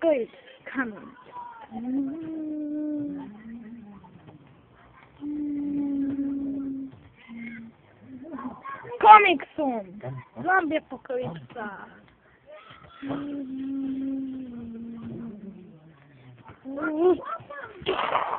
Good. Come. Comic Song. Zombie Apocalypse.